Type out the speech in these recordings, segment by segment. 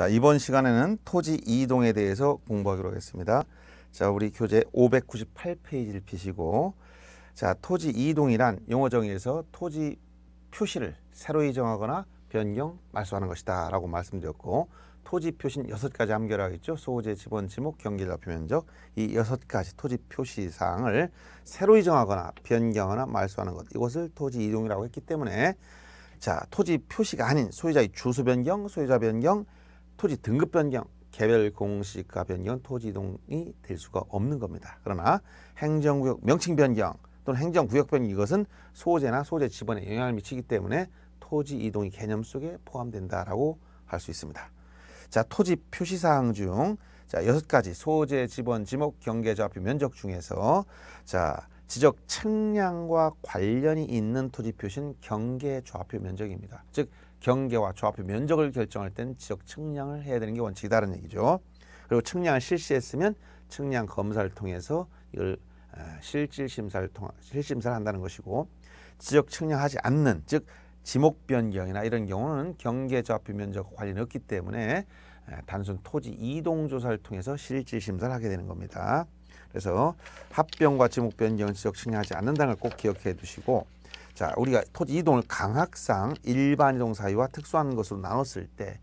자, 이번 시간에는 토지 이동에 대해서 공부하기로 하겠습니다. 자, 우리 교재 598페이지를 피시고 자, 토지 이동이란 용어 정의에서 토지 표시를 새로 이정하거나 변경, 말소하는 것이다 라고 말씀드렸고 토지 표시는 여섯 가지 함결하겠죠. 소재, 지번, 지목, 경계, 좌표, 면적 이 여섯 가지 토지 표시 사항을 새로 이정하거나 변경하거나 말소하는 것 이것을 토지 이동이라고 했기 때문에 자 토지 표시가 아닌 소유자의 주소 변경, 소유자 변경, 토지 등급 변경, 개별 공시가 변경, 토지 이동이 될 수가 없는 겁니다. 그러나 행정구역 명칭 변경 또는 행정구역 변경 이것은 소재나 소재 지번에 영향을 미치기 때문에 토지 이동이 개념 속에 포함된다라고 할 수 있습니다. 자, 토지 표시 사항 중 자, 여섯 가지 소재, 지번, 지목, 경계, 좌표, 면적 중에서 자, 지적 측량과 관련이 있는 토지 표시는 경계, 좌표, 면적입니다. 즉 경계와 좌표, 면적을 결정할 땐 지적 측량을 해야 되는 게 원칙이다는 얘기죠. 그리고 측량을 실시했으면 측량 검사를 통해서 이걸 실질 심사를 통한 실심사를 한다는 것이고 지적 측량하지 않는 즉 지목 변경이나 이런 경우는 경계 좌표 면적 관련이 없기 때문에 단순 토지 이동 조사를 통해서 실질 심사를 하게 되는 겁니다. 그래서 합병과 지목 변경을 지적 측량하지 않는다는 걸 꼭 기억해 두시고 자 우리가 토지 이동을 강학상 일반 이동 사유와 특수한 것으로 나눴을 때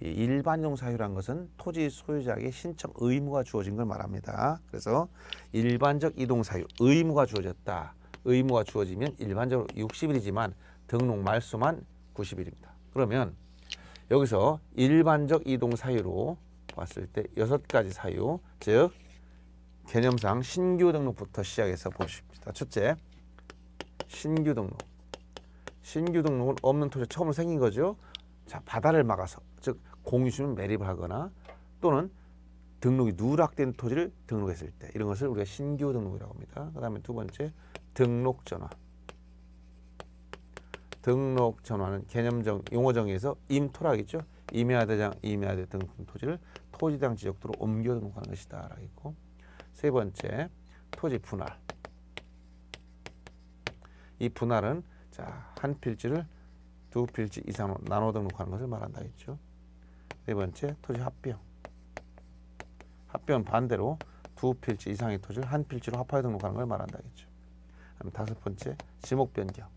일반 이동 사유란 것은 토지 소유자에게 신청 의무가 주어진 걸 말합니다. 그래서 일반적 이동 사유 의무가 주어졌다. 의무가 주어지면 일반적으로 60일이지만 등록 말수만 90일입니다. 그러면 여기서 일반적 이동 사유로 봤을 때 여섯 가지 사유, 즉 개념상 신규 등록부터 시작해서 보십시다. 첫째, 신규 등록. 신규 등록은 없는 토지 처음으로 생긴 거죠. 자, 바다를 막아서, 즉 공유주는 매립을 하거나 또는 등록이 누락된 토지를 등록했을 때 이런 것을 우리가 신규 등록이라고 합니다. 그 다음에 두 번째, 등록 전환. 등록 전환은 개념정 용어 정의에서 임토락이죠. 임야대장, 임야대 등 토지를 토지당 지역도로 옮겨 등록하는 것이다. 라고 있고 세 번째 토지 분할. 이 분할은 자, 한 필지를 두 필지 이상으로 나눠 등록하는 것을 말한다 했죠. 네 번째 토지 합병. 합병은 반대로 두 필지 이상의 토지를 한 필지로 합하여 등록하는 걸 말한다 했죠. 다섯 번째 지목 변경.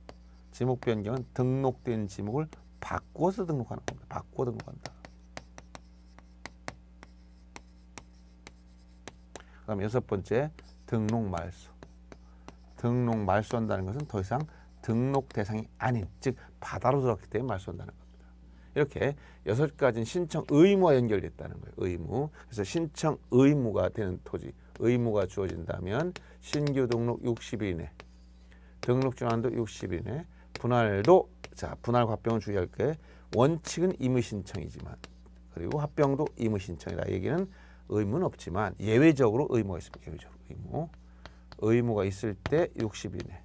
지목 변경은 등록된 지목을 바꿔서 등록하는 겁니다. 바꿔 등록한다. 그 다음 여섯 번째 등록 말소. 등록 말소한다는 것은 더 이상 등록 대상이 아닌 즉 바다로 들어갔기 때문에 말소한다는 겁니다. 이렇게 여섯 가지는 신청 의무와 연결됐다는 거예요. 의무. 그래서 신청 의무가 되는 토지 의무가 주어진다면 신규 등록 60일 이내 등록 전환도 60일 이내 분할도 자 분할 합병을 주의할 게 원칙은 임의 신청이지만 그리고 합병도 임의 신청이다. 얘기는 의무는 없지만 예외적으로 의무가 있습니다. 예외적으로 의무 의무가 있을 때 60일 내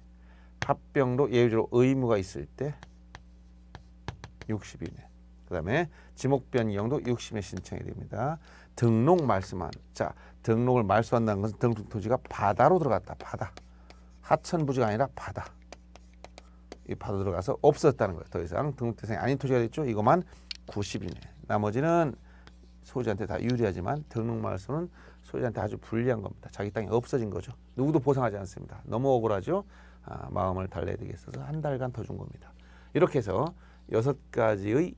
합병도 예외적으로 의무가 있을 때 60일 내 그다음에 지목 변경도 60일 신청이 됩니다. 등록 말소만 자 등록을 말소한다는 것은 등록 토지가 바다로 들어갔다. 바다 하천 부지가 아니라 바다 이 바다 들어가서 없었다는 거예요. 더 이상 등록 대상이 아닌 토지가 됐죠. 이것만 90이네. 나머지는 소유자한테 다 유리하지만 등록 말소는 소유자한테 아주 불리한 겁니다. 자기 땅이 없어진 거죠. 누구도 보상하지 않습니다. 너무 억울하죠. 아, 마음을 달래야 되겠어서 한 달간 더 준 겁니다. 이렇게 해서 여섯 가지의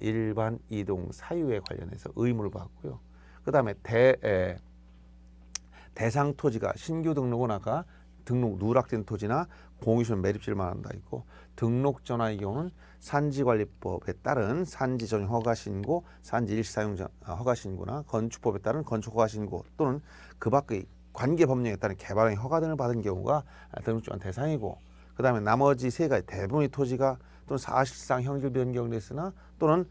일반 이동 사유에 관련해서 의무를 받고요. 그 다음에 대, 에, 대상 토지가 신규 등록은 아까 등록 누락된 토지나 공유권 매립지를 말한다 있고 등록 전환의 경우는 산지관리법에 따른 산지 전용 허가 신고, 산지 일시 사용 어, 허가 신고나 건축법에 따른 건축 허가 신고 또는 그 밖의 관계 법령에 따른 개발행 허가 등을 받은 경우가 등록 전환 대상이고 그다음에 나머지 세 가지 대부분의 토지가 또는 사실상 형질 변경됐으나 또는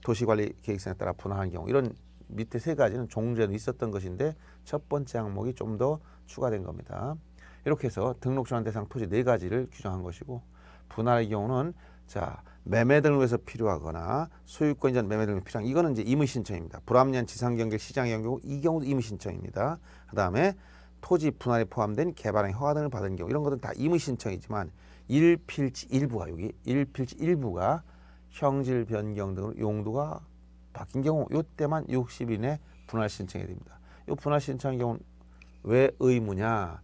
도시관리 계획상에 따라 분할한 경우 이런 밑에 세 가지는 종전에 있었던 것인데 첫 번째 항목이 좀 더 추가된 겁니다. 이렇게 해서 등록 전환 대상 토지 네 가지를 규정한 것이고 분할의 경우는 자 매매 등록에서 필요하거나 소유권 이전 매매 등록 필요한 이거는 이제 임의 신청입니다. 불합리한 지상 경계 시장 경우 이 경우도 임의 신청입니다. 그다음에 토지 분할에 포함된 개발행 허가 등을 받은 경우 이런 것은 다 임의 신청이지만 일필지 일부가 여기 일필지 일부가 형질 변경 등으로 용도가 바뀐 경우 요때만 60일 내 분할 신청해야 됩니다. 요 분할 신청의 경우는 왜 의무냐?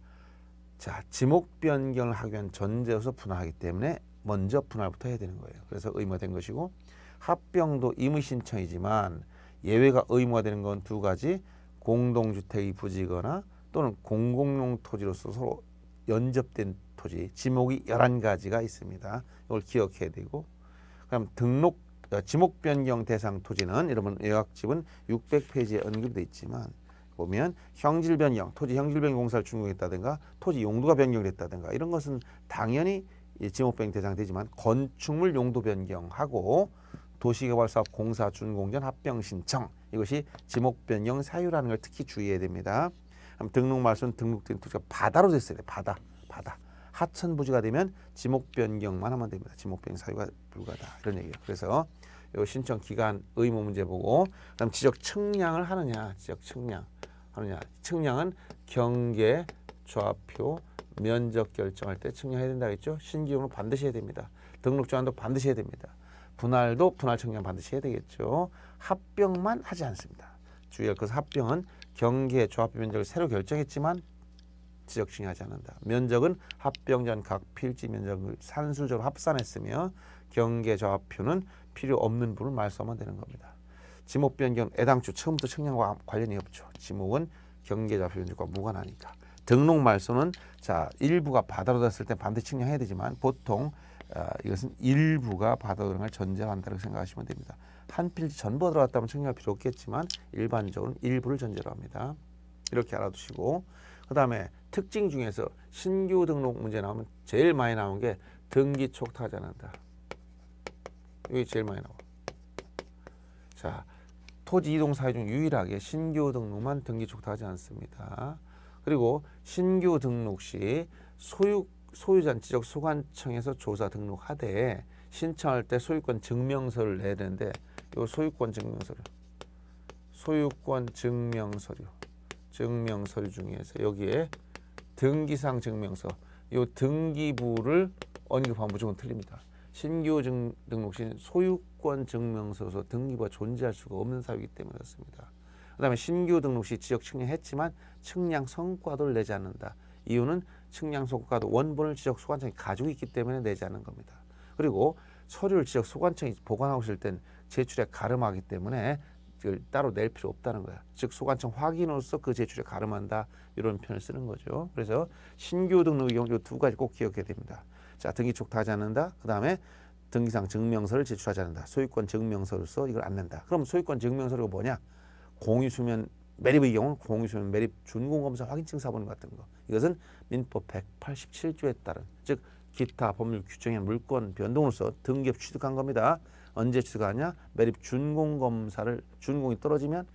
자, 지목 변경을 하기 위한 전제로서 분할하기 때문에 먼저 분할부터 해야 되는 거예요. 그래서 의무가 된 것이고 합병도 임의 신청이지만 예외가 의무가 되는 건 두 가지 공동주택이 부지거나 또는 공공용 토지로서 서로 연접된 토지 지목이 열한 가지가 있습니다. 이걸 기억해야 되고 그럼 등록 어, 지목 변경 대상 토지는 여러분 요약집은 600페이지에 언급되어 있지만 보면 형질 변경, 토지 형질 변경 공사를 준공했다든가 토지 용도가 변경됐다든가 이런 것은 당연히 지목 변경 대상 되지만 건축물 용도 변경하고 도시개발사업 공사 준공 전 합병 신청 이것이 지목 변경 사유라는 걸 특히 주의해야 됩니다. 등록 말소는 등록된 토지가 바다로 됐어야 돼. 바다, 바다. 하천 부지가 되면 지목 변경만 하면 됩니다. 지목 변경 사유가 불가다 이런 얘기예요. 그래서 요 신청 기간 의무 문제 보고 그다음 지적 측량을 하느냐, 지적 측량 하느냐. 측량은 경계, 좌표, 면적 결정할 때 측량해야 된다 했죠. 신규용으로 반드시 해야 됩니다. 등록 조항도 반드시 해야 됩니다. 분할도 분할 측량 반드시 해야 되겠죠. 합병만 하지 않습니다. 주의할 것은 합병은 경계 조합 면적을 새로 결정했지만 지적 측량하지 않는다. 면적은 합병 전 각 필지 면적을 산술적으로 합산했으며 경계 조합표는 필요 없는 부분을 말소하면 되는 겁니다. 지목 변경 애당초 처음부터 측량과 관련이 없죠. 지목은 경계 조합 면적과 무관하니까. 등록 말소는 자 일부가 바다로 닿았을 때 반드시 측량해야 되지만 보통 어, 이것은 일부가 바다 들어갈 전제로 한다고 생각하시면 됩니다. 한 필지 전부 들어갔다면 측량할 필요 없겠지만 일반적으로는 일부를 전제로 합니다. 이렇게 알아두시고 그 다음에 특징 중에서 신규 등록 문제 나오면 제일 많이 나온 게 등기 촉탁하지 않는다. 이게 제일 많이 나와. 자, 토지 이동 사유 중 유일하게 신규 등록만 등기 촉탁하지 않습니다. 그리고 신규 등록 시 소유 소유자 지적 소관청에서 조사 등록하되 신청할 때 소유권 증명서를 내야 되는데 요 소유권 증명서를 소유권 증명서류 증명서류 중에서 여기에 등기상 증명서 요 등기부를 언급하면 무조건 틀립니다. 신규 증, 등록 시 소유권 증명서서 등기부가 존재할 수가 없는 사유이기 때문에 그렇습니다. 그 다음에 신규 등록 시 지역 측량했지만 측량 성과도를 내지 않는다. 이유는 측량 성과도 원본을 지적 소관청이 가지고 있기 때문에 내지 않는 겁니다. 그리고 서류를 지적 소관청이 보관하고 있을 땐 제출에 가름하기 때문에 따로 낼 필요 없다는 거야. 즉 소관청 확인으로서 그 제출에 가름한다 이런 표현을 쓰는 거죠. 그래서 신규 등록의 경우 두 가지 꼭 기억해야 됩니다. 자 등기 촉탁하지 않는다. 그 다음에 등기상 증명서를 제출하지 않는다. 소유권 증명서로서 이걸 안 낸다. 그럼 소유권 증명서가 뭐냐? 공유수면 매립의 경우는 공유수면 매립 준공검사 확인증 사본 같은 거. 이것은 민법 187조에 따른 즉 기타 법률 규정의 물권 변동으로서 등기업 취득한 겁니다. 언제 취득하냐? 매립 준공 검사를 준공이 떨어지면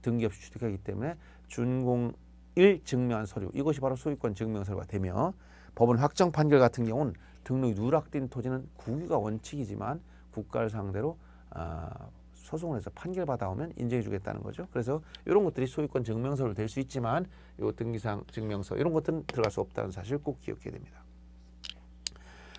등기업 취득하기 때문에 준공일 증명한 서류 이것이 바로 소유권 증명서류가 되며 법원 확정 판결 같은 경우는 등록이 누락된 토지는 국유가 원칙이지만 국가를 상대로 아, 소송을 해서 판결 받아오면 인정해 주겠다는 거죠. 그래서 이런 것들이 소유권 증명서로 될 수 있지만 요 등기상 증명서 이런 것들은 들어갈 수 없다는 사실 꼭 기억해야 됩니다.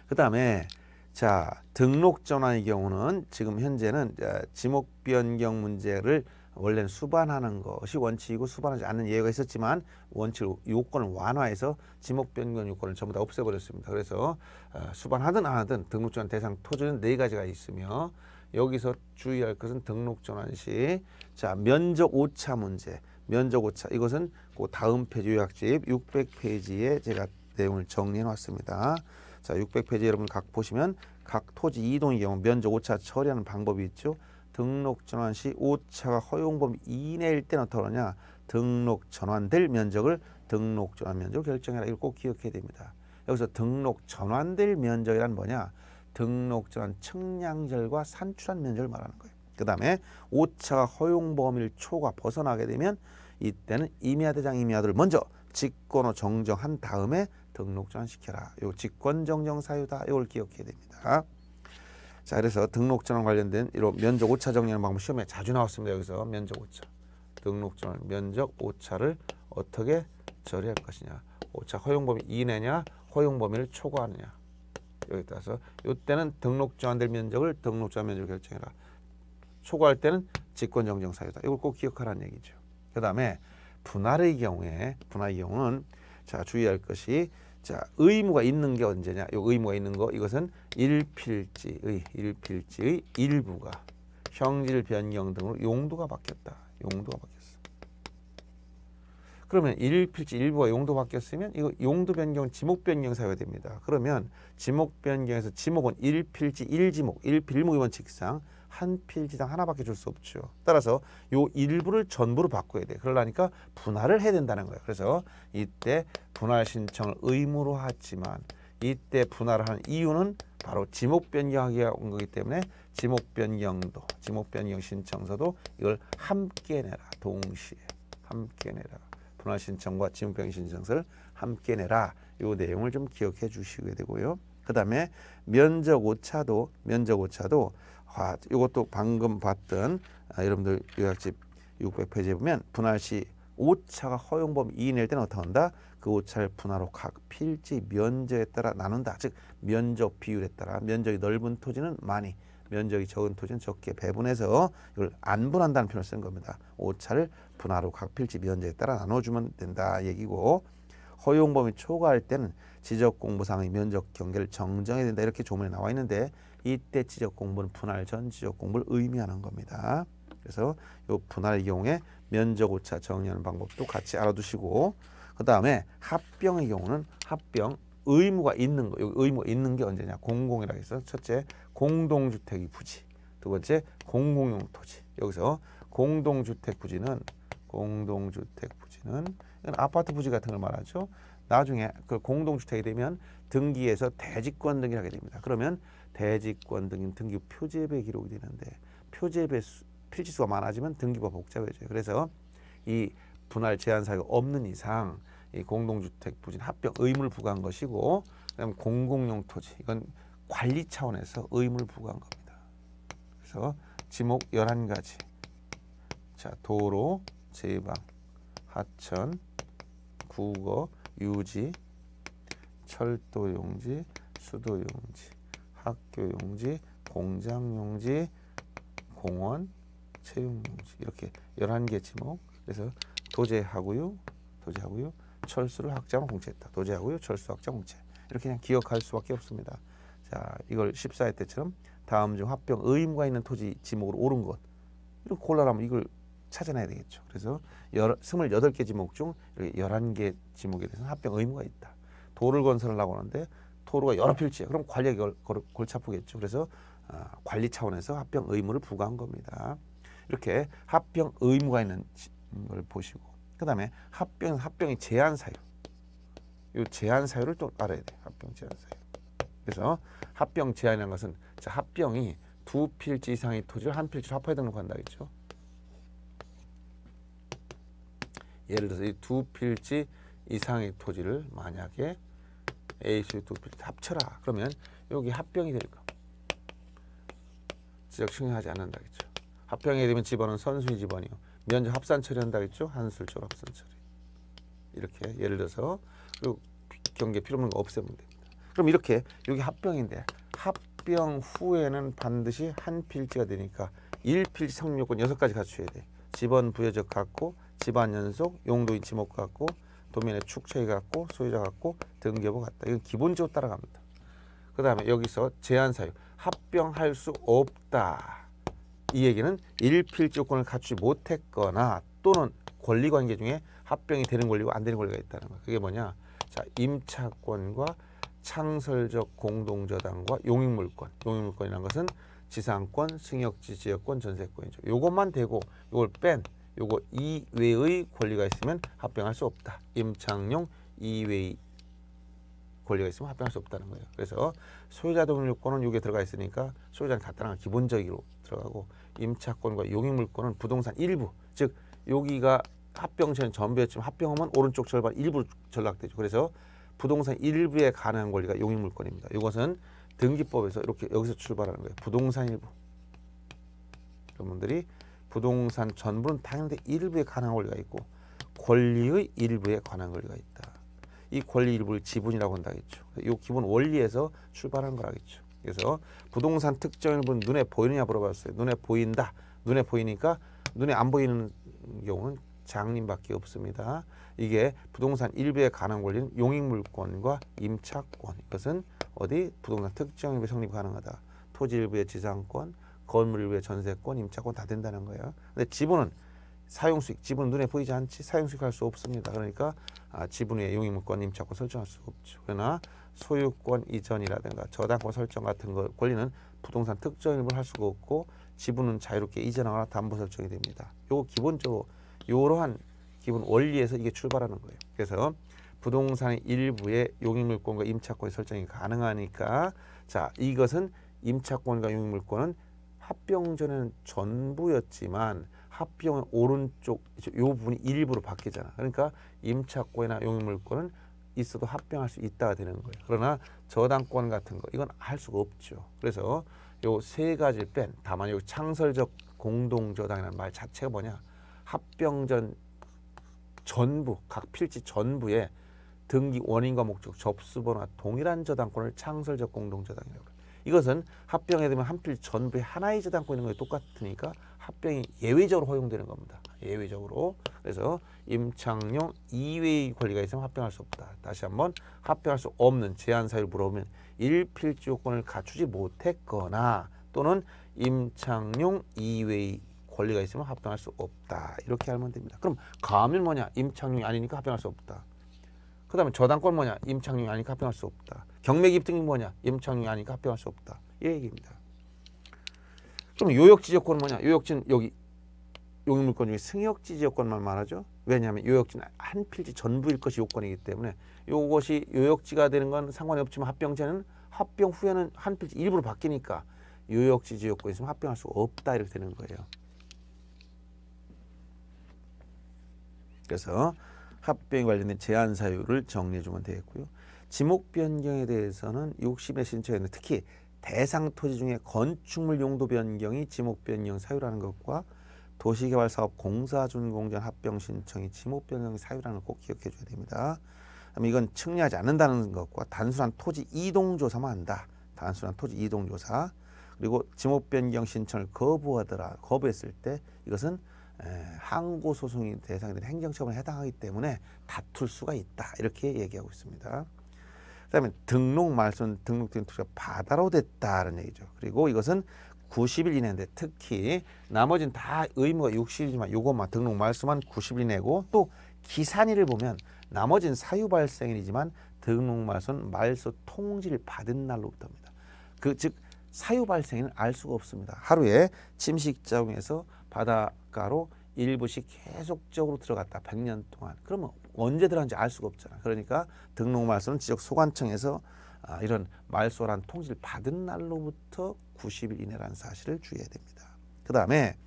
그 다음에 자 등록 전환의 경우는 지금 현재는 지목 변경 문제를 원래는 수반하는 것이 원칙이고 수반하지 않는 예외가 있었지만 원칙 요건을 완화해서 지목 변경 요건을 전부 다 없애버렸습니다. 그래서 어, 수반하든 안 하든 등록 전환 대상 토지는 네 가지가 있으며 여기서 주의할 것은 등록 전환 시 자 면적 오차 문제 면적 오차 이것은 그 다음 페이지 요약집 600페이지에 제가 내용을 정리해 놨습니다. 자 600페이지 여러분 각 보시면 각 토지 이동의 경우 면적 오차 처리하는 방법이 있죠. 등록 전환 시 오차가 허용 범위 이내일 어떻게 하냐 등록 전환될 면적을 등록 전환 면적으로 결정해라 이걸 꼭 기억해야 됩니다. 여기서 등록 전환될 면적이란 뭐냐 등록 전환 측량절과 산출한 면적을 말하는 거예요. 그 다음에 오차가 허용 범위를 초과 벗어나게 되면 이때는 임야 대장 임야들을 먼저 직권으로 정정한 다음에 등록 전환시켜라. 요 직권 정정 사유다. 이걸 기억해야 됩니다. 자, 그래서 등록 전환 관련된 이런 면적 오차 정리하는 방법 시험에 자주 나왔습니다. 여기서 면적 오차. 등록 전환 면적 오차를 어떻게 처리할 것이냐. 오차 허용 범위 이내냐, 허용 범위를 초과하느냐. 여기 따라서 이때는 등록 전환될 면적을 등록 전환 면적으로 결정해라. 초과할 때는 직권 정정 사유다. 이걸 꼭 기억하라는 얘기죠. 그 다음에 분할의 경우에 분할의 경우는 자 주의할 것이 자 의무가 있는 게 언제냐? 요 의무가 있는 거 이것은 일필지의 일필지의 일부가 형질 변경 등으로 용도가 바뀌었다. 용도가 바뀌었어. 그러면 일필지 일부가 용도 바뀌었으면 이거 용도 변경 지목 변경 사유가 됩니다. 그러면 지목 변경에서 지목은 일필지 일지목 일필목 이 원칙상 한 필지당 하나밖에 줄 수 없죠. 따라서 요 일부를 전부로 바꿔야 돼. 그러려니까 분할을 해야 된다는 거예요. 그래서 이때 분할 신청을 의무로 하지만 이때 분할을 하는 이유는 바로 지목 변경하기가 온 거기 때문에 지목 변경도 지목 변경 신청서도 이걸 함께 내라 동시에 함께 내라 분할 신청과 변경 신청서를 함께 내라 요 내용을 좀 기억해 주시게 되고요. 그다음에 면적 오차도 면적 오차도 아, 이것도 방금 봤던 아, 여러분들 요약집 600페이지에 보면 분할 시 오차가 허용 범위 이내일 때는 어떻게 한다? 그 오차를 분할로 각 필지 면적에 따라 나눈다. 즉 면적 비율에 따라 면적이 넓은 토지는 많이, 면적이 적은 토지는 적게 배분해서 이걸 안 분한다는 표현을 쓴 겁니다. 오차를 분할로 각 필지 면적에 따라 나눠주면 된다 얘기고 허용 범위 초과할 때는 지적 공부상의 면적 경계를 정정해야 된다 이렇게 조문에 나와 있는데 이때 지적 공부는 분할 전 지적 공부를 의미하는 겁니다. 그래서 이 분할의 경우에 면적 오차 정리하는 방법도 같이 알아두시고 그 다음에 합병의 경우는 합병 의무가 있는 거 여기 의무가 있는 게 언제냐 공공이라 해서 첫째 공동주택이 부지. 두 번째 공공용 토지. 여기서 공동주택 부지는 공동주택 부지는 이건 아파트 부지 같은 걸 말하죠. 나중에 그 공동주택이 되면 등기에서 대지권 등기를 하게 됩니다. 그러면 대지권 등기는 등기 표제배 기록이 되는데 표제배 수, 필지수가 많아지면 등기부가 복잡해져요. 그래서 이 분할 제한 사유가 없는 이상 이 공동주택 부진 합병 의무를 부과한 것이고 그다음 공공용 토지. 이건 관리 차원에서 의무를 부과한 겁니다. 그래서 지목 11가지. 자 도로, 제방, 하천, 국어, 유지, 철도 용지, 수도 용지, 학교 용지, 공장 용지, 공원, 채용 용지. 이렇게 11개 지목. 그래서 도제하고요 도제하고요. 철수를 학자로 공채했다. 도제하고요 철수 학자 공채. 이렇게 그냥 기억할 수밖에 없습니다 자 이걸 14회 때처럼 다음 중 합병 의무가 있는 토지 지목으로 옳은 것 이렇게 골라라면 이걸 찾아내야 되겠죠. 그래서 열, 28개 지목 중 이렇게 11개 지목에 대해서는 합병 의무가 있다. 도를 건설을 하고 하는데 도로가 여러 필지야 그럼 관리가 골치 아프겠죠. 그래서 아, 관리 차원에서 합병 의무를 부과한 겁니다. 이렇게 합병 의무가 있는 걸 보시고 그 다음에 합병 합병의 제한 사유. 이 제한 사유를 또 알아야 돼 합병 제한 사유 그래서 합병 제한이라는 것은 자, 합병이 두 필지 이상의 토지를 한 필지로 합하에 등록한다겠죠 예를 들어서 이 두 필지 이상의 토지를 만약에 A, C 두 필지 합쳐라 그러면 여기 합병이 될 거. 지적 승인하지 않는다겠죠. 합병이 되면 집어는 선순위 집어이요 면적 합산 처리한다겠죠. 한술적 합산 처리. 이렇게 예를 들어서 그리고 경계 필요 없는 거 없애면 됩니다. 그럼 이렇게 여기 합병인데 합병 후에는 반드시 한 필지가 되니까 1필지 성립 요건 여섯 가지 갖춰야 돼. 집원 부여적 갖고 집안 연속 용도인 지목 갖고 도면의 축처이 갖고 소유자 갖고 등기부 같다. 이건 기본적으로 따라갑니다. 그 다음에 여기서 제한 사유 합병할 수 없다. 이 얘기는 일필 조건을 갖추지 못했거나 또는 권리관계 중에 합병이 되는 권리고 안 되는 권리가 있다는 거야. 그게 뭐냐? 자, 임차권과 창설적 공동저당과 용익물권. 용익물권이라는 것은 지상권, 승역지 지역권, 전세권이죠. 요것만 되고 요걸 뺀 요거 이외의 권리가 있으면 합병할 수 없다. 임창용 이외의 권리가 있으면 합병할 수 없다는 거예요. 그래서 소유자 등록권은 여기에 들어가 있으니까 소유자는 간단한 기본적으로 들어가고 임차권과 용익물권은 부동산 일부 즉 여기가 합병 전 전부였지만 합병하면 오른쪽 절반 일부 전락되죠. 그래서 부동산 일부에 가능한 권리가 용익물권입니다. 이것은 등기법에서 이렇게 여기서 출발하는 거예요. 부동산 일부. 여러분들이 부동산 전부는 당연히 일부에 관한 권리가 있고 권리의 일부에 관한 권리가 있다. 이 권리 일부를 지분이라고 한다겠죠. 이 기본 원리에서 출발하는 거라겠죠. 그래서 부동산 특정 일부는 눈에 보이느냐 물어봤어요. 눈에 보인다. 눈에 보이니까 눈에 안 보이는 경우는 장님밖에 없습니다. 이게 부동산 일부에 관한 권리는 용익물권과 임차권 이것은 어디 부동산 특정 일부 성립 가능하다. 토지 일부의 지상권, 건물 일부의 전세권, 임차권 다 된다는 거예요. 근데 지분은 사용 수익, 지분은 눈에 보이지 않지 사용 수익 할 수 없습니다. 그러니까 아, 지분 외에 용익물권, 임차권 설정할 수 없죠. 그러나 소유권 이전이라든가 저당권 설정 같은 거 권리는 부동산 특정 일부를 할 수가 없고 지분은 자유롭게 이전하거나 담보 설정이 됩니다. 요거 기본적으로 이러한 기본 원리에서 이게 출발하는 거예요. 그래서 부동산의 일부의 용익물권과 임차권의 설정이 가능하니까 자 이것은 임차권과 용익물권은 합병 전에는 전부였지만 합병은 오른쪽 요 부분이 일부로 바뀌잖아. 그러니까 임차권이나 용익물권은 있어도 합병할 수 있다가 되는 거예요. 그러나 저당권 같은 거 이건 할 수가 없죠. 그래서 요 세 가지를 뺀 다만 요 창설적 공동저당이라는 말 자체가 뭐냐 합병 전 전부 각 필지 전부에 등기 원인과 목적 접수번호와 동일한 저당권을 창설적 공동저당이라고 해요. 이것은 합병에 되면 한 필지 전부에 하나의 저당권 있는 거 똑같으니까 합병이 예외적으로 허용되는 겁니다. 예외적으로. 그래서 임창용 이외의 권리가 있으면 합병할 수 없다. 다시 한번 합병할 수 없는 제한 사유를 물어보면 일필지 요건을 갖추지 못했거나 또는 임창용 이외의 권리가 있으면 합병할 수 없다. 이렇게 알면 됩니다. 그럼 가면 뭐냐? 임창용이 아니니까 합병할 수 없다. 그 다음에 저당권 뭐냐? 임창용이 아니니까 합병할 수 없다. 경매 기등이 뭐냐? 임창용이 아니니까 합병할 수 없다. 이 얘기입니다. 그럼 요역지적권은 뭐냐? 요역지는 여기 용익물권 중에 승역지 지역권만 말하죠. 왜냐하면 요역지는 한 필지 전부일 것이 요건이기 때문에 요것이 요역지가 되는 건 상관이 없지만 합병제는 합병 후에는 한 필지 일부로 바뀌니까 요역지 지역권이 있으면 합병할 수 없다 이렇게 되는 거예요. 그래서 합병에 관련된 제한 사유를 정리해 주면 되겠고요. 지목 변경에 대해서는 60의 신청에는 특히 대상 토지 중에 건축물 용도 변경이 지목 변경 사유라는 것과 도시개발사업 공사준공전 합병 신청이 지목 변경 사유라는 걸 꼭 기억해 줘야 됩니다. 이건 측량하지 않는다는 것과 단순한 토지 이동 조사만 한다. 단순한 토지 이동 조사. 그리고 지목 변경 신청을 거부하더라. 거부했을 때 이것은 항고 소송이 되는 행정처분에 해당하기 때문에 다툴 수가 있다 이렇게 얘기하고 있습니다. 그다음에 등록 말소는 등록된 토지가 바다로 됐다는 얘기죠. 그리고 이것은 90일 이내인데 특히 나머지는 다 의무가 60일이지만 요것만 등록 말소만 90일 이내고 또 기산일을 보면 나머지는 사유 발생일이지만 등록 말소는 말소 통지를 받은 날로부터입니다. 그 즉 사유 발생일은 알 수가 없습니다. 하루에 침식 자궁에서 바닷가로 일부씩 계속적으로 들어갔다. 100년 동안. 그러면 언제 들어간지 알 수가 없잖아. 그러니까 등록 말소는 지역 소관청에서 아, 이런 말소란 통지를 받은 날로부터 90일 이내라는 사실을 주의해야 됩니다. 그 다음에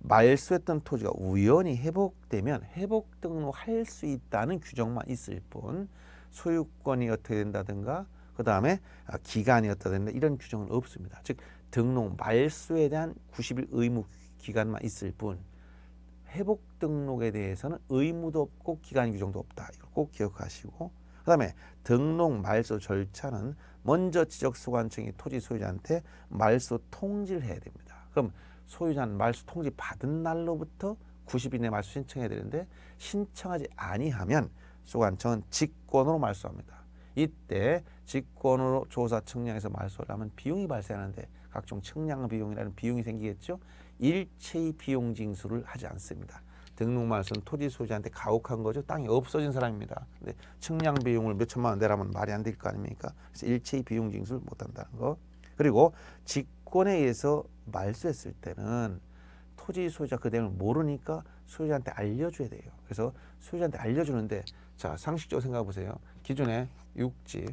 말소했던 토지가 우연히 회복되면 회복 등록할 수 있다는 규정만 있을 뿐 소유권이 어떻게 된다든가 그 다음에 아, 기간이 어떻게 된다 이런 규정은 없습니다. 즉 등록 말소에 대한 90일 의무 기간만 있을 뿐 회복 등록에 대해서는 의무도 없고 기간 규정도 없다. 이걸 꼭 기억하시고 그 다음에 등록 말소 절차는 먼저 지적 소관청이 토지 소유자한테 말소 통지를 해야 됩니다. 그럼 소유자는 말소 통지 받은 날로부터 90일 내 말소 신청해야 되는데 신청하지 아니하면 소관청은 직권으로 말소합니다. 이때 직권으로 조사 측량해서 말소를 하면 비용이 발생하는데 각종 측량 비용이라는 비용이 생기겠죠. 일체의 비용 징수를 하지 않습니다. 등록 말소는 토지 소유자한테 가혹한 거죠. 땅이 없어진 사람입니다. 근데 측량 비용을 몇 천만 원 내라면 말이 안 될 거 아닙니까? 그래서 일체의 비용 징수를 못 한다는 거. 그리고 직권에 의해서 말소했을 때는 토지 소유자 그 내용을 모르니까 소유자한테 알려줘야 돼요. 그래서 소유자한테 알려주는데 자 상식적으로 생각해 보세요. 기존에 육지,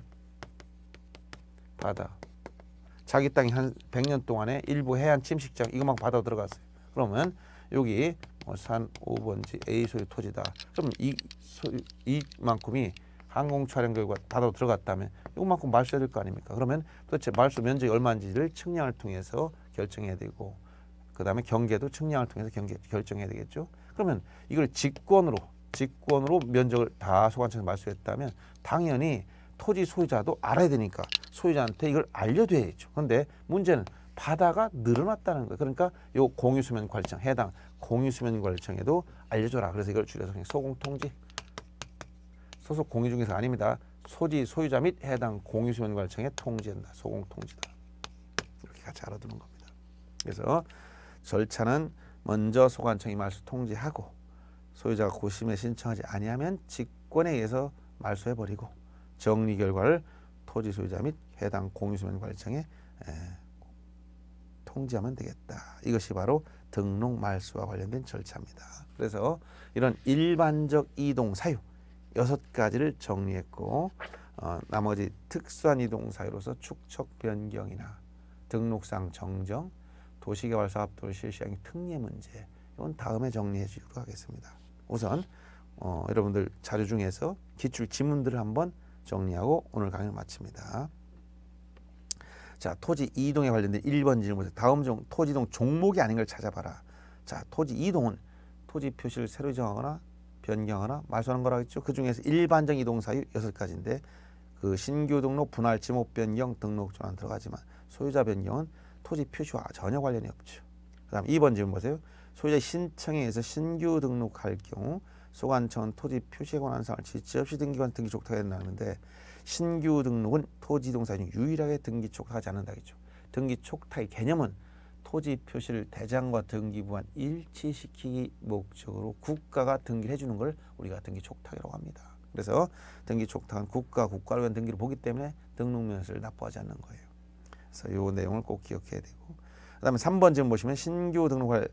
바다, 자기 땅이 한 100년 동안에 일부 해안 침식장 이것만 받아 들어갔어요. 그러면 여기 뭐산 5번지 A 소유 토지다. 그럼 이 소유, 이만큼이 항공 촬영 결과 받아 들어갔다면 이것만큼 말소해야 될 거 아닙니까? 그러면 도대체 말소 면적이 얼마인지를 측량을 통해서 결정해야 되고 그 다음에 경계도 측량을 통해서 경계 결정해야 되겠죠. 그러면 이걸 직권으로 직권으로 면적을 다 소관청에서 말소했다면 당연히 토지 소유자도 알아야 되니까 소유자한테 이걸 알려줘야죠. 그런데 문제는 바다가 늘어났다는 거예요. 그러니까 요 공유수면 관리청 해당 공유수면 관리청에도 알려줘라. 그래서 이걸 줄여서 그냥 소공통지 소속 공유 중에서 아닙니다. 소지 소유자 및 해당 공유수면 관리청에 통지한다. 소공통지다. 이렇게 같이 알아두는 겁니다. 그래서 절차는 먼저 소관청이 말소 통지하고 소유자가 고심에 신청하지 아니하면 직권에 의해서 말소해 버리고 정리 결과를 토지 소유자 및 해당 공유수면 관리청에 에, 통지하면 되겠다. 이것이 바로 등록 말소와 관련된 절차입니다. 그래서 이런 일반적 이동 사유 여섯 가지를 정리했고 어, 나머지 특수한 이동 사유로서 축척 변경이나 등록상 정정, 도시개발 사업도를 실시하기 특례 문제 이건 다음에 정리해 주도록 하겠습니다. 우선 어, 여러분들 자료 중에서 기출 지문들을 한번 정리하고 오늘 강의를 마칩니다. 자, 토지 이동에 관련된 1번 질문. 다음 중 토지 이동 종목이 아닌 걸 찾아봐라. 자, 토지 이동은 토지 표시를 새로 정하거나 변경하거나 말소하는 거라겠죠. 그 중에서 일반적 이동 사유 여섯 가지인데 그 신규 등록, 분할 지목 변경, 등록 전환 들어가지만 소유자 변경은 토지 표시와 전혀 관련이 없죠. 그다음 2번 질문 보세요. 소유자 신청에 의해서 신규 등록할 경우 소관청은 토지 표시에 관한 사항을 지체 없이 등기관 등기 촉탁해야 된다는데 신규 등록은 토지 이동사 중 유일하게 등기 촉탁하지 않는다겠죠. 등기 촉탁의 개념은 토지 표시를 대장과 등기부와 일치시키기 목적으로 국가가 등기를 해주는 걸 우리가 등기 촉탁이라고 합니다. 그래서 등기 촉탁은 국가 국가를 위한 등기를 보기 때문에 등록면허를 납부하지 않는 거예요. 그래서 이 내용을 꼭 기억해야 되고 그 다음에 3번 지금 보시면 신규 등록할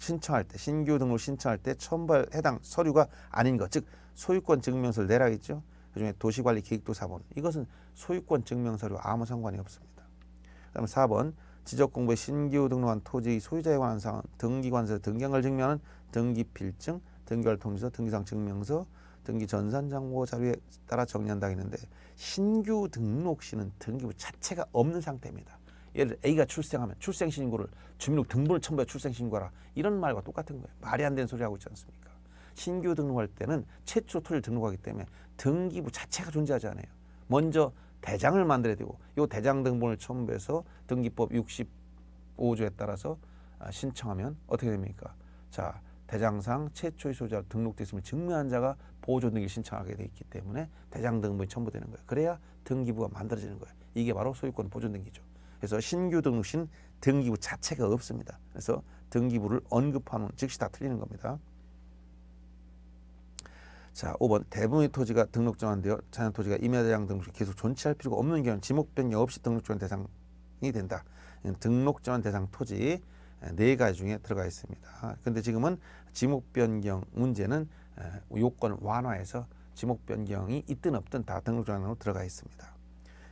신청할 때 신규 등록 신청할 때 첨부할 해당 서류가 아닌 것, 즉 소유권 증명서를 내라겠죠. 그중에 도시관리 계획도 사본 이것은 소유권 증명서류 아무 상관이 없습니다. 그다음에 4번 지적 공부에 신규 등록한 토지 소유자에 관한 사항 등기관서 등기한걸 증명하는 등기필증, 등기할 통지서, 등기상 증명서, 등기 전산정보 자료에 따라 정리한다 했는데 신규 등록 시는 등기부 자체가 없는 상태입니다. 예를 들어 A가 출생하면 출생신고를 주민등 등본을 첨부해 출생신고하라 이런 말과 똑같은 거예요. 말이 안 되는 소리 하고 있지 않습니까? 신규 등록할 때는 최초 토지를 등록하기 때문에 등기부 자체가 존재하지 않아요. 먼저 대장을 만들어야 되고 이 대장 등본을 첨부해서 등기법 65조에 따라서 아, 신청하면 어떻게 됩니까? 자 대장상 최초의 소유자 등록됐음을 증명한 자가 보조 등기 신청하게 돼 있기 때문에 대장 등본이 첨부되는 거예요. 그래야 등기부가 만들어지는 거예요. 이게 바로 소유권 보존 등기죠. 그래서 신규 등록 시는 등기부 자체가 없습니다. 그래서 등기부를 언급하는 즉시 다 틀리는 겁니다. 자, 5번 대부분의 토지가 등록 전환되어 자연 토지가 임야대장 등록 시 계속 존치할 필요가 없는 경우 지목 변경 없이 등록 전환 대상이 된다. 등록 전환 대상 토지 네 가지 중에 들어가 있습니다. 근데 지금은 지목 변경 문제는 요건 완화해서 지목 변경이 있든 없든 다 등록 전환으로 들어가 있습니다.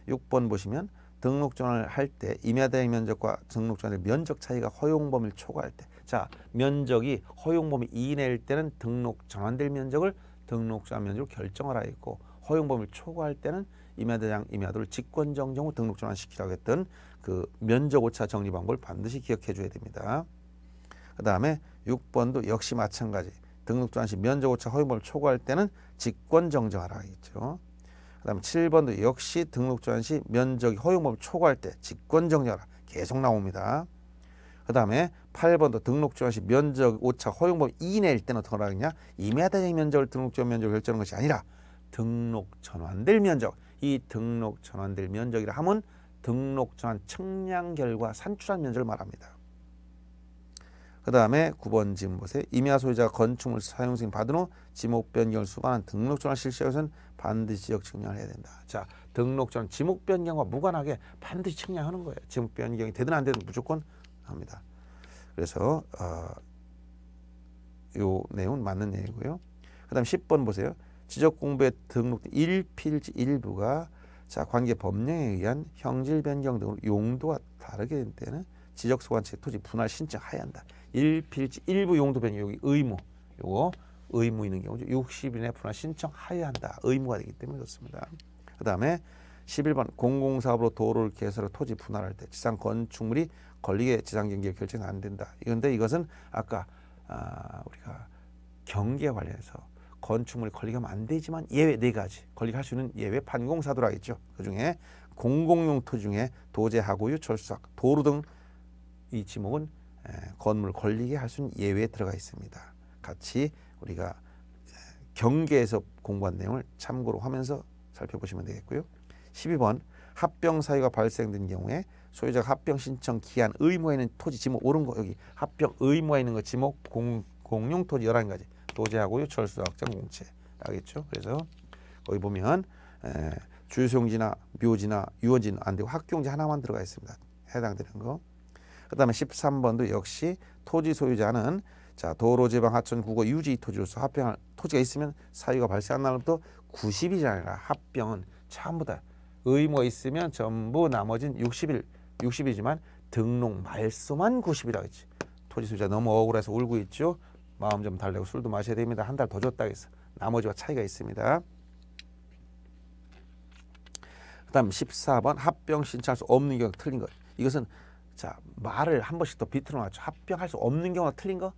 6번 보시면 등록 전환을 할 때 임야대행 면적과 등록 전환의 면적 차이가 허용 범위를 초과할 때, 자 면적이 허용 범위 이내일 때는 등록 전환될 면적을 등록 전환 면적으로 결정하라 했고 허용 범위를 초과할 때는 임야대장 임야도를 직권 정정 후 등록 전환시키라고 했던 그 면적 오차 정리 방법을 반드시 기억해 줘야 됩니다. 그 다음에 6번도 역시 마찬가지 등록 전환 시 면적 오차 허용 범위를 초과할 때는 직권 정정하라 했죠. 그다음 7번도 역시 등록 전환 시 면적이 허용범위 초과할 때 직권 정정하라 계속 나옵니다. 그다음에 8번도 등록 전환 시 면적 오차 허용범위 이내일 때는 어떻게 하겠냐? 임야대적 면적을 등록 전환 면적으로 결정하는 것이 아니라 등록 전환될 면적 이 등록 전환될 면적이라 함은 등록 전환 측량 결과 산출한 면적을 말합니다. 그 다음에 9번 지금 보세요. 임야 소유자가 건축물 사용 승인 받은 후 지목 변경을 수반한 등록 전환 실시에서는 반드시 지역 측량을 해야 된다. 자, 등록 전환 지목 변경과 무관하게 반드시 측량하는 거예요. 지목 변경이 되든 안 되든 무조건 합니다. 그래서 어, 요 내용은 맞는 얘기고요. 그 다음 10번 보세요. 지적 공부에 등록된 일필지 일부가 자 관계 법령에 의한 형질 변경 등으로 용도가 다르게 된 때는 지적 소관체 토지 분할 신청해야 한다. 일필지 일부 용도 변경 여기 의무 요거 의무 있는 경우죠. 60일 내 분할 신청해야 한다. 의무가 되기 때문에 그렇습니다. 그 다음에 11번 공공사업으로 도로를 개설해 토지 분할할 때 지상 건축물이 권리의 지상 경계 결정 안 된다. 그런데 이것은 아까 아, 우리가 경계 관련해서 건축물이 권리가 안 되지만 예외 네 가지 권리가 할수 있는 예외 판공사도라 했죠. 그 중에 공공용 토지 중에 도제, 하구유, 철수학, 도로 등 이 지목은 에, 건물 권리게 할 수는 예외에 들어가 있습니다. 같이 우리가 에, 경계에서 공부한 내용을 참고로 하면서 살펴보시면 되겠고요. 12번 합병 사유가 발생된 경우에 소유자가 합병 신청 기한 의무에 있는 토지 지목 옳은 거 여기 합병 의무에 있는 거 지목 공, 공용 토지 11가지 도제하고요 철수 확장 공채 알겠죠? 그래서 거기 보면 에, 주소용지나 묘지나 유원지는 안 되고 학경지 하나만 들어가 있습니다. 해당되는 거. 그다음에 13번도 역시 토지 소유자는 자 도로 지방 하천 국어 유지 토지로서 합병할 토지가 있으면 사유가 발생한 날부터 90일이 아니라 합병은 전부 다 의무가 있으면 전부 나머진 60일 60이지만 등록 말소만 90이라고 했지. 토지 소유자 너무 억울해서 울고 있죠. 마음 좀 달래고 술도 마셔야 됩니다. 한 달 더 줬다 했어. 나머지와 차이가 있습니다. 그 다음 14번 합병 신청할 수 없는 경우 틀린 것. 이것은 자 말을 한 번씩 더 비틀어 놨죠. 합병할 수 없는 경우가 틀린 거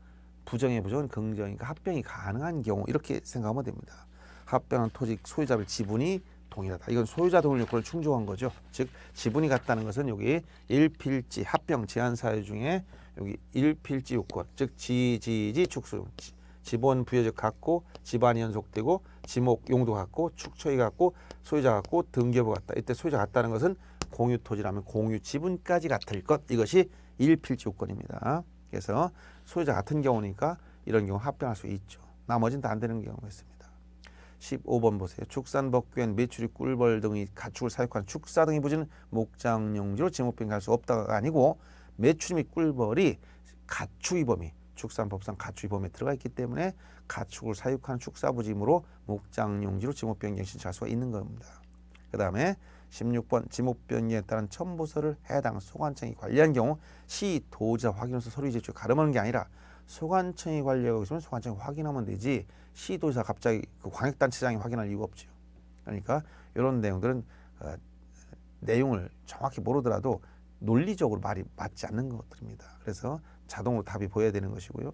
부정의 부정은 긍정이니까 합병이 가능한 경우 이렇게 생각하면 됩니다. 합병한 토지 소유자별 지분이 동일하다. 이건 소유자 동일 요건을 충족한 거죠. 즉 지분이 같다는 것은 여기 일필지 합병 제한 사유 중에 여기 일필지 요건, 즉 지지지 축소 지번 부여적 같고 집안이 연속되고 지목 용도 같고 축처이 같고 소유자 같고 등기부 같다. 이때 소유자 같다는 것은 공유 토지라면 공유 지분까지 같을 것 이것이 일필지 요건입니다. 그래서 소유자 같은 경우니까 이런 경우 합병할 수 있죠. 나머지는 다 안 되는 경우가 있습니다. 15번 보세요. 축산법규엔 매출이 꿀벌 등이 가축을 사육한 축사 등의 부지는 목장용지로 지목변경 할 수 없다가 아니고 매출 및 꿀벌이 가축의 범위 축산법상 가축의 범위에 들어가 있기 때문에 가축을 사육한 축사부지므로 목장용지로 지목변경 신청할 수가 있는 겁니다. 그 다음에 16번 지목 변경에 따른 첨부서를 해당 소관청이 관리한 경우 시 도지사 확인서 서류 제출 가름하는 게 아니라 소관청이 관리하고 있으면 소관청이 확인하면 되지 시 도지사 갑자기 그 광역단체장이 확인할 이유가 없죠. 그러니까 이런 내용들은 어, 내용을 정확히 모르더라도 논리적으로 말이 맞지 않는 것들입니다. 그래서 자동으로 답이 보여야 되는 것이고요.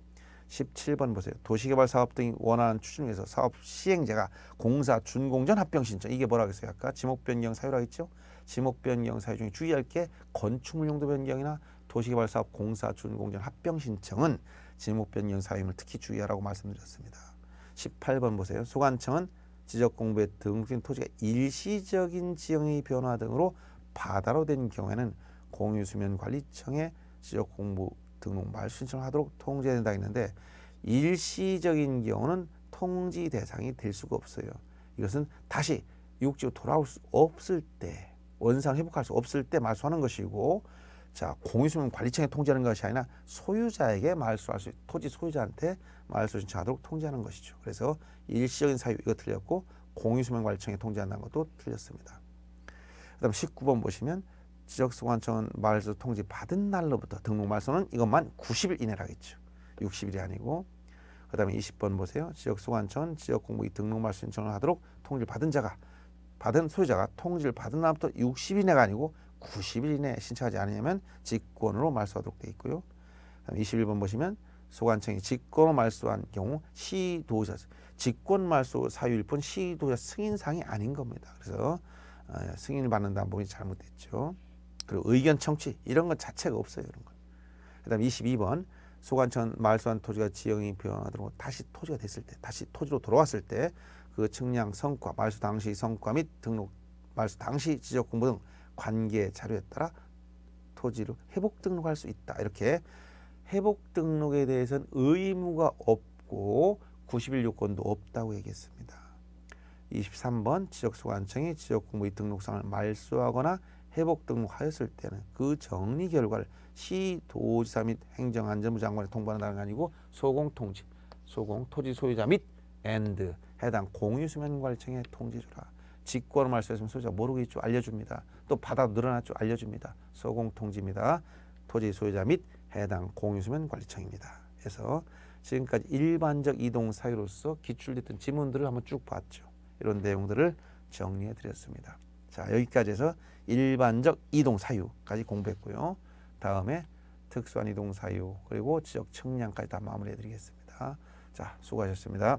17번 보세요. 도시개발 사업 등이 원하는 추진을 위해서 사업 시행자가 공사 준공전 합병 신청 이게 뭐라고 했어요? 아까 지목 변경 사유라고 했죠? 지목 변경 사유 중에 주의할 게 건축물 용도 변경이나 도시개발 사업 공사 준공전 합병 신청은 지목 변경 사유임을 특히 주의하라고 말씀드렸습니다. 18번 보세요. 소관청은 지적 공부에 등록된 토지가 일시적인 지형의 변화 등으로 바다로 된 경우에는 공유수면관리청에 지적 공부 등록 말 신청을 하도록 통지된다 했는데 일시적인 경우는 통지 대상이 될 수가 없어요. 이것은 다시 육지로 돌아올 수 없을 때 원상 회복할 수 없을 때 말소하는 것이고 자 공유수면 관리청에 통지하는 것이 아니라 소유자에게 말소할 수 토지 소유자한테 말소 신청하도록 통지하는 것이죠. 그래서 일시적인 사유 이거 틀렸고 공유수면 관리청에 통지한다는 것도 틀렸습니다. 그 다음 19번 보시면 지적소관청은 말소 통지 받은 날로부터 등록 말소는 이것만 90일 이내라 겠죠. 60일이 아니고 그 다음에 20번 보세요. 지역소관청은 지역공무위 등록 말소 신청을 하도록 통지를 받은 자가 받은 소유자가 통지를 받은 날부터 60일 이내가 아니고 90일 이내에 신청하지 않으면 직권으로 말소하도록 되어 있고요. 21번 보시면 소관청이 직권으로 말소한 경우 시도자 직권 말소 사유일 뿐 시도자 승인상이 아닌 겁니다. 그래서 어, 승인을 받는다는 부분이 잘못됐죠. 그리고 의견 청취 이런 것 자체가 없어요. 이런 거. 그다음 22번 소관청 말소한 토지가 지형이 변화되고 다시 토지가 됐을 때 다시 토지로 돌아왔을 때 그 측량 성과 말소 당시 성과 및 등록 말소 당시 지적 공부 등 관계 자료에 따라 토지로 회복 등록할 수 있다. 이렇게 회복 등록에 대해서는 의무가 없고 90일 요건도 없다고 얘기했습니다. 23번 지적소관청이 지적공부의 등록사항을 말소하거나 회복 등록하였을 때는 그 정리 결과를 시도지사 및 행정안전부 장관에 통보한다는 게 아니고 소공통지, 소공 토지 소유자 및 and 해당 공유수면관리청에 통지 주라. 직권으로 말소했으면 소유자 모르겠죠. 알려줍니다. 또 바다 늘어났죠. 알려줍니다. 소공통지입니다. 토지 소유자 및 해당 공유수면 관리청입니다. 그래서 지금까지 일반적 이동 사유로서 기출됐던 지문들을 한번 쭉 봤죠. 이런 내용들을 정리해 드렸습니다. 자 여기까지 해서 일반적 이동 사유까지 공부했고요. 다음에 특수한 이동 사유 그리고 지적 측량까지 다 마무리해 드리겠습니다. 자 수고하셨습니다.